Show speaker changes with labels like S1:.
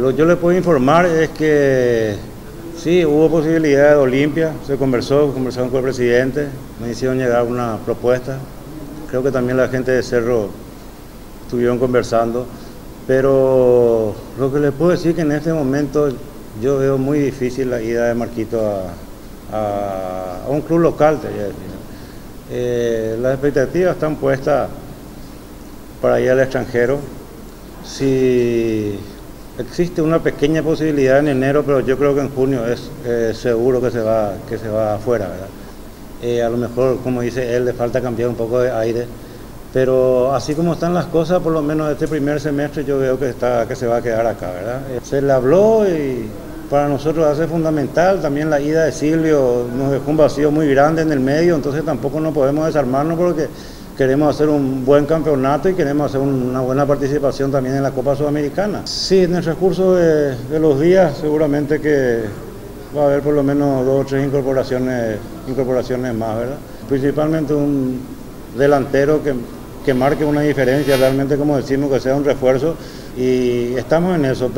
S1: Lo que yo le puedo informar es que sí, hubo posibilidad de Olimpia, se conversó, conversaron con el presidente, me hicieron llegar una propuesta. Creo que también la gente de Cerro estuvieron conversando, pero lo que le puedo decir es que en este momento yo veo muy difícil la ida de Marquito a, un club local. Eh, las expectativas están puestas para ir al extranjero. Si existe una pequeña posibilidad en enero, pero yo creo que en junio es eh, seguro que se va que se va afuera. Eh, a lo mejor, como dice él, le falta cambiar un poco de aire. Pero así como están las cosas, por lo menos este primer semestre yo veo que, está, que se va a quedar acá, ¿verdad? Se le habló y para nosotros hace fundamental también la ida de Silvio, nos dejó un vacío muy grande en el medio, entonces tampoco nos podemos desarmarnos porque queremos hacer un buen campeonato y queremos hacer una buena participación también en la Copa Sudamericana. Sí, en el recurso de, los días seguramente que va a haber por lo menos dos o tres incorporaciones, incorporaciones más, ¿verdad? Principalmente un delantero que, que marque una diferencia, realmente como decimos, que sea un refuerzo y estamos en eso.